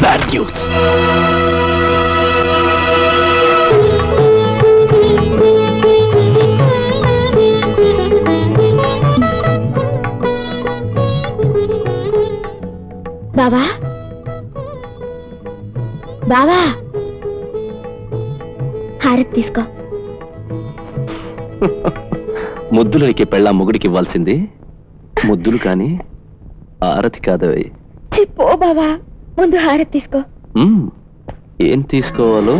News బావా? బావా? హారతి తీసుకో. ముద్దులోకి పెళ్ళ మొగుడికి ఇవ్వాల్సింది ముద్దులు కాని ఆరతి కాదవి. చిప్పో బావా. ముందు హారతి తీసుకో. మ్మ్. ఏం తీసుకోవాలో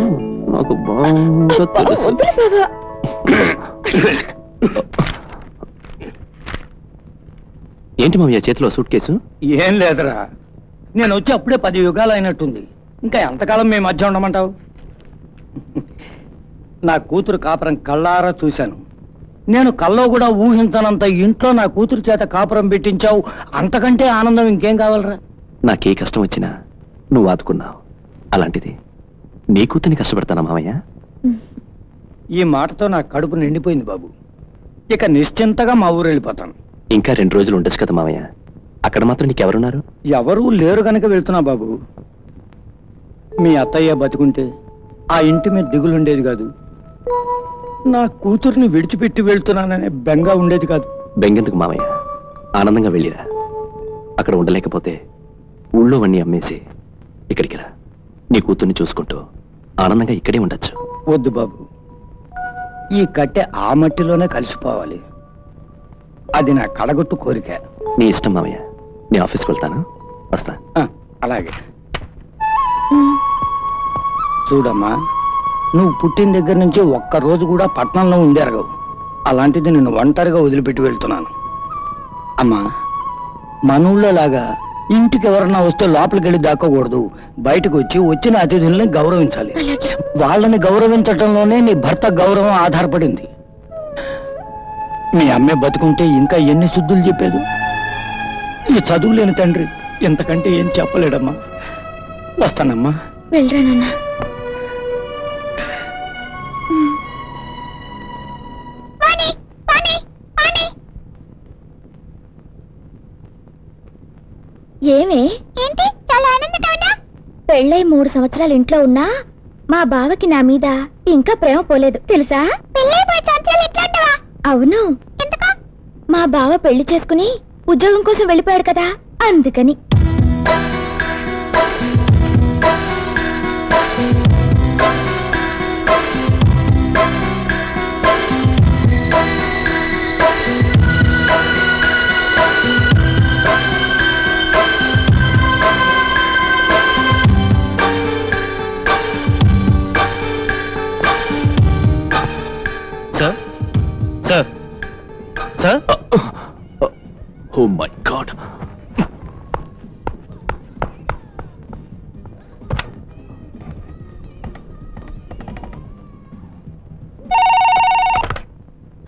నాకు బాగా తెలుసు. ఏంటి మామయ్య చేతిలో సూట్ కేసు? ఏం లేదురా. నేను వచ్చి అప్పుడే పది యుగాలు అయినట్టుంది. ఇంకా ఎంతకాలం మీ మధ్య ఉండమంటావు? నా కూతురు కాపురం కళ్ళారా చూశాను. నేను కల్లో కూడా ఊహించనంత ఇంట్లో నా కూతురు చేత కాపురం పెట్టించావు. అంతకంటే ఆనందం ఇంకేం కావాలరా? నాకే కష్టం వచ్చినా నువ్వు ఆదుకున్నావు. అలాంటిది నీ కూతుని కష్టపడతానా మామయ్య? ఈ మాటతో నా కడుపు నిండిపోయింది బాబు. ఇక నిశ్చింతగా మా ఊరు వెళ్ళిపోతాను. ఇంకా రెండు రోజులు ఉండొచ్చు కదా మామయ్య? అక్కడ మాత్రం నీకెవరున్నారు? ఎవరూ లేరు గనక వెళ్తున్నా బాబు. మీ అత్తయ్య బతుకుంటే ఆ ఇంటి మీద దిగులుండేది కాదు. నా కూతుర్ని విడిచిపెట్టి వెళ్తున్నాననే బెంగ ఉండేది కాదు. బెంగెందుకు మామయ్య? ఆనందంగా వెళ్ళిరా. అక్కడ ఉండలేకపోతే ఊళ్ళో వన్నీ అమ్మేసి ఇక్కడికి రా. నీ కూతుర్ని చూసుకుంటూ ఆనందంగా ఇక్కడే ఉండొచ్చు. వద్దు బాబు. ఈ కట్టె ఆ మట్టిలోనే కలిసిపోవాలి. అది నా కడగొట్టు కోరిక. నీ ఇష్టం మామయ్య. నీ ఆఫీస్కి వెళ్తాను. వస్తా. ఆ, అలాగే. చూడమ్మా నువ్వు పుట్టిన దగ్గర నుంచి ఒక్క రోజు కూడా పట్టణంలో ఉండేరగవు అలాంటిది నేను ఒంటరిగా వదిలిపెట్టి వెళ్తున్నాను. అమ్మా మన ఊళ్ళో లాగా ఇంటికి ఎవరన్నా వస్తే లోపలికి వెళ్ళి దాక్కకూడదు. బయటకు వచ్చి వచ్చిన అతిథుల్ని గౌరవించాలి. వాళ్ళని గౌరవించటంలోనే నీ భర్త గౌరవం ఆధారపడింది. మీ అమ్మే బతుకుంటే ఇంకా ఎన్ని శుద్ధులు చెప్పేది? ఈ చదువు లేని తండ్రి ఇంతకంటే ఏం చెప్పలేడమ్మా. వస్తానమ్మా. వెళ్ళరా నాన్న. ఏమే? ఏంటి? చాలా ఆనందంగా ఉన్నా? పెళ్ళై మూడు సంవత్సరాలు ఇంట్లో ఉన్నా మా బావకి నా మీద ఇంకా ప్రేమ పోలేదు. తెలుసా? అవును. మా బావ పెళ్ళి చేసుకుని ఉద్యోగం కోసం వెళ్ళిపోయాడు కదా అందుకని oh my god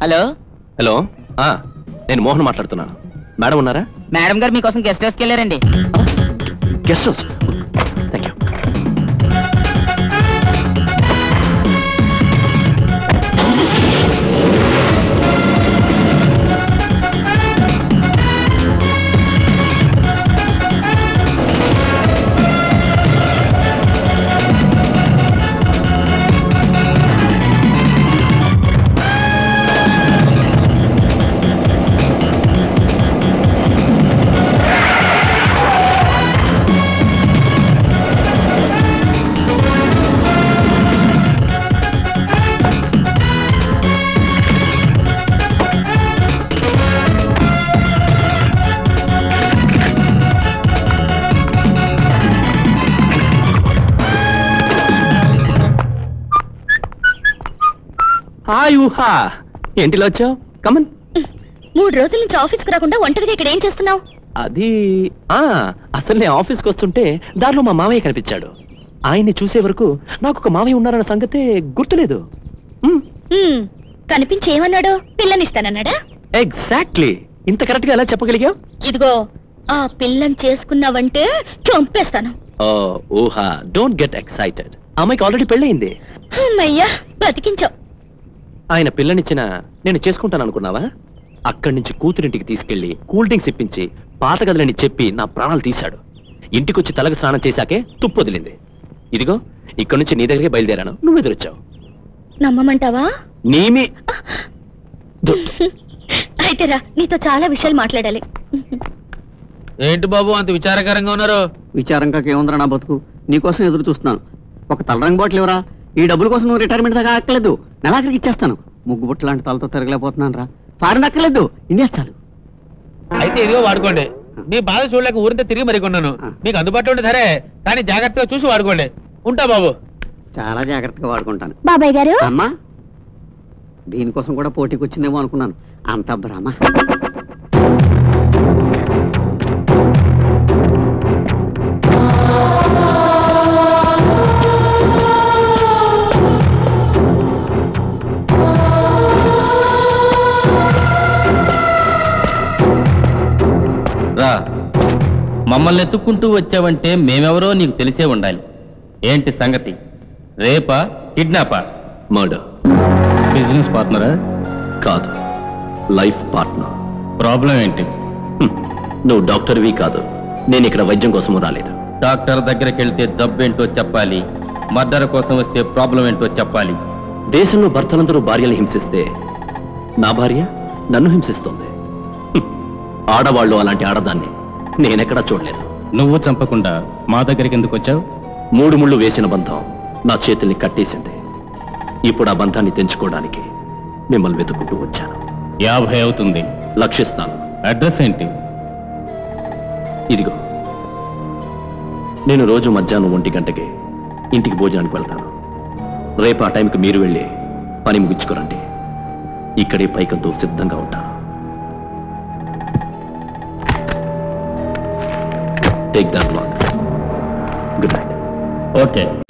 hello? Hello. ఆ, నేను మోహన్ మాట్లాడుతున్నాను. మేడం ఉన్నారా? మేడం గారు మీకోసం గెస్ట్ హౌస్కి వెళ్ళారండి. Guest house? హాయ్ ఊహా. ఏంటిలో వచ్చావు? కమన్ మూడు రోజుల నుంచి ఆఫీస్కి రాకుండా ఒంటరిగా ఇక్కడ ఏం చేస్తున్నావు? అది ఆ అసలు నేను ఆఫీస్కి వస్తుంటే దారిలో మా మామయ్య కనిపించాడు. ఆయన్ని చూసే వరకు నాకు ఒక మామయ్య ఉన్నారన్న సంగతే గుర్తులేదు. కనిపించి ఏమన్నాడు? పిల్లనిస్తానన్నాడా? ఎగ్జాక్ట్లీ ఇంత కరెక్ట్గా ఎలా చెప్పగలిగావు? ఇదిగో ఆ పిల్లని చేసుకున్నావంటే చంపేస్తాను. ఓ ఊహా. డోంట్ గెట్ ఎక్సైటెడ్ అమ్మాయికి ఆల్రెడీ పెళ్ళయింది. అమ్మయ్యా బతికించావు. ఆయన పిల్లనిచ్చిన నేను చేసుకుంటాను అనుకున్నావా అక్కడి నుంచి కూతురింటికి తీసుకెళ్ళి కూల్ డ్రింక్స్ ఇప్పించి పాత గదులని చెప్పి నా ప్రాణాలు తీశాడు. ఇంటికొచ్చి తలకు స్నానం చేశాకే తుప్పు వదిలింది. ఇదిగో ఇక్కడి నుంచి నీ దగ్గరికి బయలుదేరాను. నువ్వు ఎదురొచ్చావు. నమ్మమంటావా? నీమి దు- అయితే రా నీతో చాలా విషయాలు మాట్లాడాలి. ఏంటి బాబు అంత విచారకరంగా ఉన్నారు? విచారంగా ఏముందిరా నా బతుకు? నీకోసం ఎదురు చూస్తున్నాను. ఒక తలరంగు బాటిల్ ఎవరా ఈ డబ్బుల కోసం నువ్వు రిటైర్మెంట్ దాకా అక్కర్లేదు నెలాఖరికి ఇచ్చేస్తాను. ముగ్గు బుట్ట లాంటి తలతో తిరగలేకపోతున్నాను రా. ఫారెన్ అక్కర్లేదు. ఇండియా చాలు. అయితే ఇదిగో వాడుకోండి. మీ బాధ చూడలేక ఊరింత తిరిగి మరి కొన్నాను. మీకు అందుబాటులో ఉంటే సరే కానీ జాగ్రత్తగా చూసి వాడుకోండి. ఉంటా బాబు. చాలా జాగ్రత్తగా వాడుకుంటాను. బాబాయ్ గారు? అమ్మా దీనికోసం కూడా పోటీకి వచ్చిందేమో అనుకున్నాను. అంత భ్రమ. రా మమ్మల్ని ఎత్తుక్కుంటూ వచ్చావంటే మేమెవరో నీకు తెలిసే ఉండాలి. ఏంటి సంగతి? రేపా కిడ్నాపా? మర్డర్. బిజినెస్ పార్ట్నరా? కాదు. Life partner. ప్రాబ్లం ఏంటి. నువ్వు డాక్టర్వి కాదు. నేను ఇక్కడ వైద్యం కోసము రాలేదు. డాక్టర్ దగ్గరికి వెళ్తే జబ్బేంటో చెప్పాలి. మర్డర్ కోసం వస్తే ప్రాబ్లం ఏంటో చెప్పాలి. దేశంలో భర్తలందరూ భార్యలు హింసిస్తే నా భార్య నన్ను హింసిస్తోంది. ఆడవాళ్ళు అలాంటి ఆడదాన్ని నేనెక్కడా చూడలేదు. నువ్వు చంపకుండా మా దగ్గరికి ఎందుకు వచ్చావు? మూడు ముళ్ళు వేసిన బంధం నా చేతుల్ని కట్టేసింది. ఇప్పుడు ఆ బంధాన్ని తెంచుకోవడానికి మిమ్మల్ని వెతుక్కుంటూ వచ్చాను. యాభై అవుతుంది. లక్షిస్తాను. అడ్రస్ ఏంటి? ఇదిగో నేను రోజు మధ్యాహ్నం ఒంటి గంటకి ఇంటికి భోజనానికి వెళ్తాను. రేపు ఆ టైంకి మీరు వెళ్ళి పని ముగించుకోరండి. ఇక్కడే పైకంతో సిద్ధంగా ఉంటాను. take that one. Good night. Okay.